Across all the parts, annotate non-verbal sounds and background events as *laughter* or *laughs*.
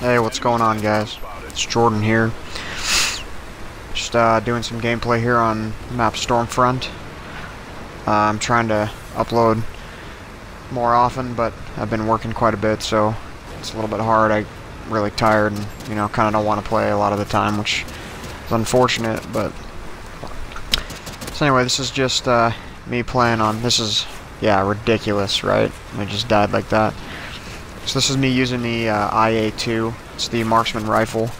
Hey, what's going on, guys? It's Jordan here. Just uh, doing some gameplay here on map Stormfront. Uh, I'm trying to upload more often, but I've been working quite a bit, so it's a little bit hard. I'm really tired and, you know, kind of don't want to play a lot of the time, which is unfortunate, but... So anyway, this is just uh, me playing on... This is, yeah, ridiculous, right? I just died like that. So this is me using the uh, IA-2. It's the marksman rifle.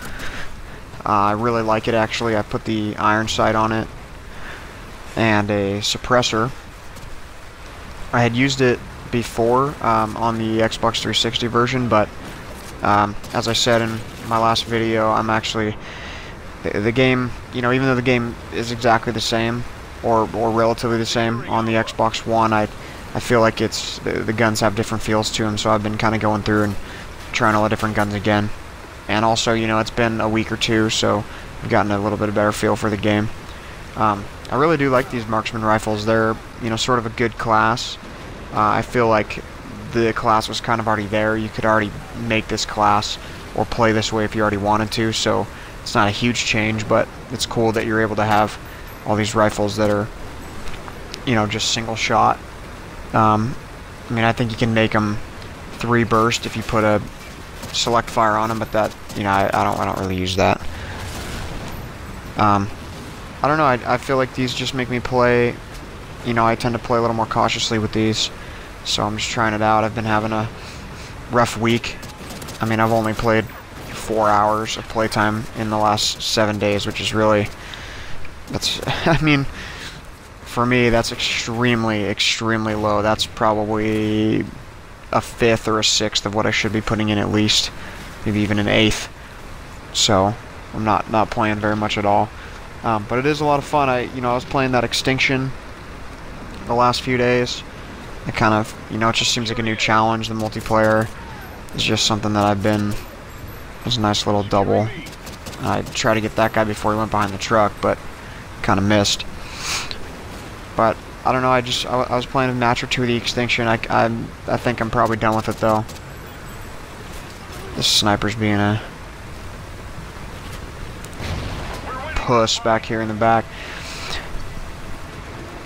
Uh, I really like it actually. I put the iron sight on it and a suppressor. I had used it before um, on the Xbox 360 version, but um, as I said in my last video, I'm actually the, the, game. You know, even though the game is exactly the same or or relatively the same on the Xbox One, I I feel like it's the, the guns have different feels to them, so I've been kind of going through and trying all the different guns again. And also, you know, it's been a week or two, so I've gotten a little bit of better feel for the game. Um, I really do like these marksman rifles. They're, you know, sort of a good class. Uh, I feel like the class was kind of already there. You could already make this class or play this way if you already wanted to, so it's not a huge change, but it's cool that you're able to have all these rifles that are, you know, just single shot um, I mean, I think you can make them three burst if you put a select fire on them, but that, you know, I, I don't, I don't really use that. Um, I don't know. I, I feel like these just make me play. You know, I tend to play a little more cautiously with these, so I'm just trying it out. I've been having a rough week. I mean, I've only played four hours of playtime in the last seven days, which is really. That's. *laughs* I mean for me, that's extremely, extremely low. That's probably a fifth or a sixth of what I should be putting in at least, maybe even an eighth. So I'm not not playing very much at all. Um, but it is a lot of fun. I you know I was playing that Extinction the last few days. It kind of you know it just seems like a new challenge. The multiplayer is just something that I've been. It was a nice little double. I tried to get that guy before he went behind the truck, but kind of missed. But I don't know. I just I, I was playing a match or two of the extinction. I I I think I'm probably done with it though. This sniper's being a puss back here in the back.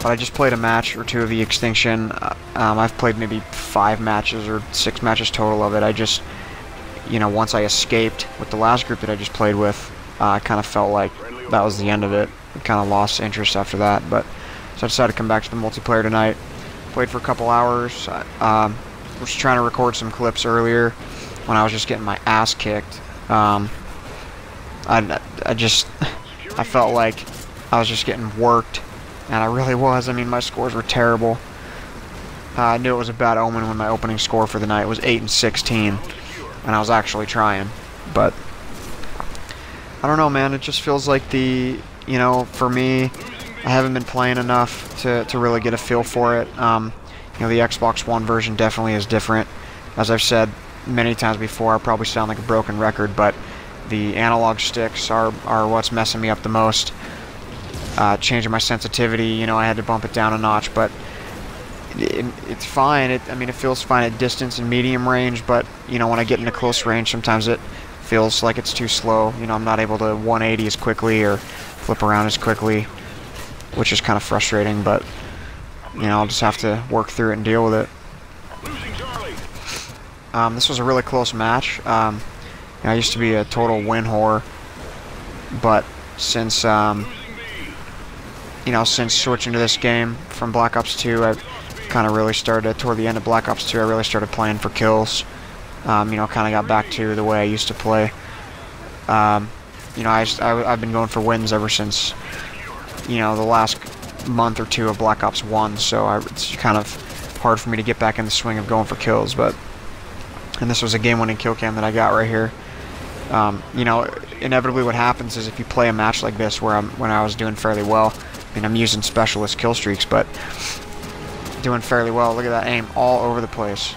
But I just played a match or two of the extinction. Uh, um, I've played maybe five matches or six matches total of it. I just, you know, once I escaped with the last group that I just played with, uh, I kind of felt like that was the end of it. Kind of lost interest after that, but. So I decided to come back to the multiplayer tonight. Played for a couple hours. I um, was trying to record some clips earlier when I was just getting my ass kicked. Um, I, I just, *laughs* I felt like I was just getting worked, and I really was. I mean, my scores were terrible. Uh, I knew it was a bad omen when my opening score for the night was 8 and 16, and I was actually trying, but I don't know, man. It just feels like the, you know, for me, I haven't been playing enough to, to really get a feel for it. Um, you know, the Xbox One version definitely is different. As I've said many times before, I probably sound like a broken record, but the analog sticks are, are what's messing me up the most. Uh, changing my sensitivity, you know, I had to bump it down a notch, but it, it's fine. It, I mean, it feels fine at distance and medium range, but, you know, when I get into close range, sometimes it feels like it's too slow. You know, I'm not able to 180 as quickly or flip around as quickly which is kind of frustrating, but you know, I'll just have to work through it and deal with it. Um, this was a really close match. Um, you know, I used to be a total win whore, but since um, you know, since switching to this game from Black Ops 2, I kind of really started toward the end of Black Ops 2. I really started playing for kills. Um, you know, kind of got back to the way I used to play. Um, you know, I, I, I've been going for wins ever since you know, the last month or two of Black Ops 1, so I, it's kind of hard for me to get back in the swing of going for kills, but... And this was a game-winning kill cam that I got right here. Um, you know, inevitably what happens is if you play a match like this where I'm, when I was doing fairly well, I mean, I'm using specialist kill streaks, but doing fairly well. Look at that aim all over the place.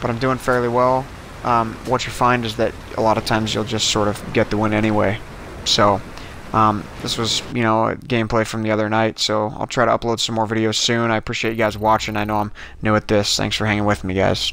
But I'm doing fairly well. Um, what you find is that a lot of times you'll just sort of get the win anyway. So, um, this was, you know, gameplay from the other night, so I'll try to upload some more videos soon. I appreciate you guys watching. I know I'm new at this. Thanks for hanging with me, guys.